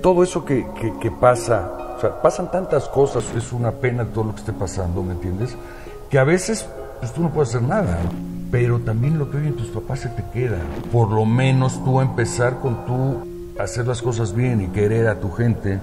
todo eso que, que, pasa, o sea, pasan tantas cosas, es una pena todo lo que esté pasando, ¿me entiendes? Que a veces pues, tú no puedes hacer nada, pero también lo que oyen tus papás se te queda. Por lo menos tú empezar con tú hacer las cosas bien y querer a tu gente,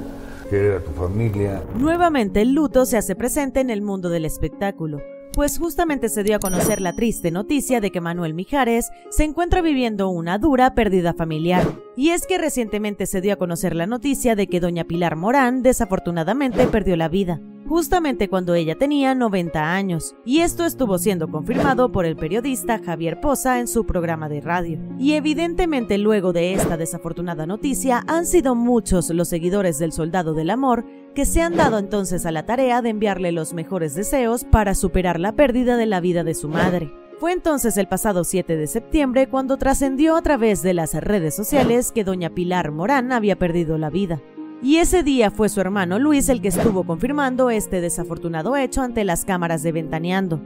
querer a tu familia. Nuevamente el luto se hace presente en el mundo del espectáculo pues justamente se dio a conocer la triste noticia de que Manuel Mijares se encuentra viviendo una dura pérdida familiar. Y es que recientemente se dio a conocer la noticia de que doña Pilar Morán desafortunadamente perdió la vida justamente cuando ella tenía 90 años, y esto estuvo siendo confirmado por el periodista Javier Poza en su programa de radio. Y evidentemente luego de esta desafortunada noticia han sido muchos los seguidores del Soldado del Amor que se han dado entonces a la tarea de enviarle los mejores deseos para superar la pérdida de la vida de su madre. Fue entonces el pasado 7 de septiembre cuando trascendió a través de las redes sociales que doña Pilar Morán había perdido la vida y ese día fue su hermano Luis el que estuvo confirmando este desafortunado hecho ante las cámaras de Ventaneando,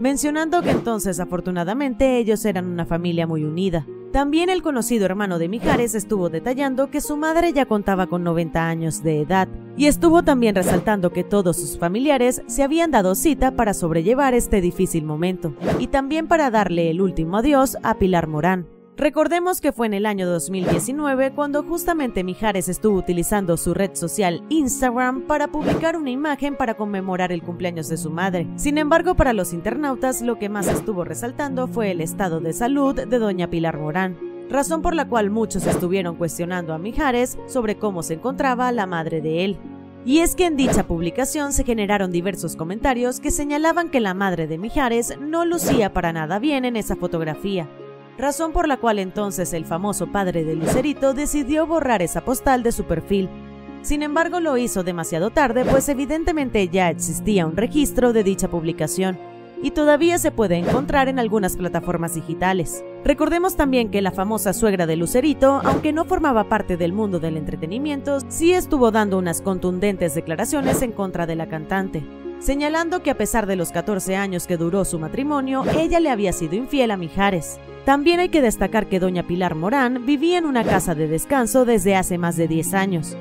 mencionando que entonces afortunadamente ellos eran una familia muy unida. También el conocido hermano de Mijares estuvo detallando que su madre ya contaba con 90 años de edad y estuvo también resaltando que todos sus familiares se habían dado cita para sobrellevar este difícil momento y también para darle el último adiós a Pilar Morán. Recordemos que fue en el año 2019 cuando justamente Mijares estuvo utilizando su red social Instagram para publicar una imagen para conmemorar el cumpleaños de su madre. Sin embargo, para los internautas lo que más estuvo resaltando fue el estado de salud de doña Pilar Morán razón por la cual muchos estuvieron cuestionando a Mijares sobre cómo se encontraba la madre de él. Y es que en dicha publicación se generaron diversos comentarios que señalaban que la madre de Mijares no lucía para nada bien en esa fotografía, razón por la cual entonces el famoso padre de Lucerito decidió borrar esa postal de su perfil. Sin embargo, lo hizo demasiado tarde, pues evidentemente ya existía un registro de dicha publicación y todavía se puede encontrar en algunas plataformas digitales. Recordemos también que la famosa suegra de Lucerito, aunque no formaba parte del mundo del entretenimiento, sí estuvo dando unas contundentes declaraciones en contra de la cantante, señalando que a pesar de los 14 años que duró su matrimonio, ella le había sido infiel a Mijares. También hay que destacar que doña Pilar Morán vivía en una casa de descanso desde hace más de 10 años,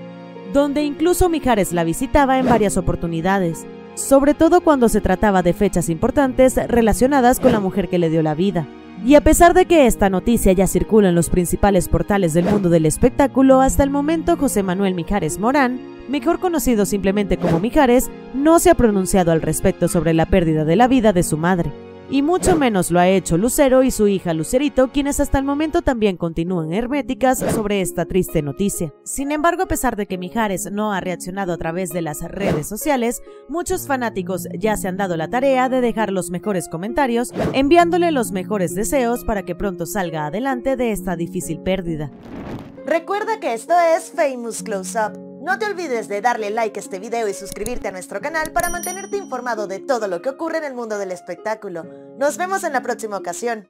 donde incluso Mijares la visitaba en varias oportunidades, sobre todo cuando se trataba de fechas importantes relacionadas con la mujer que le dio la vida. Y a pesar de que esta noticia ya circula en los principales portales del mundo del espectáculo, hasta el momento José Manuel Mijares Morán, mejor conocido simplemente como Mijares, no se ha pronunciado al respecto sobre la pérdida de la vida de su madre y mucho menos lo ha hecho Lucero y su hija Lucerito, quienes hasta el momento también continúan herméticas sobre esta triste noticia. Sin embargo, a pesar de que Mijares no ha reaccionado a través de las redes sociales, muchos fanáticos ya se han dado la tarea de dejar los mejores comentarios, enviándole los mejores deseos para que pronto salga adelante de esta difícil pérdida. Recuerda que esto es Famous Close Up no te olvides de darle like a este video y suscribirte a nuestro canal para mantenerte informado de todo lo que ocurre en el mundo del espectáculo. Nos vemos en la próxima ocasión.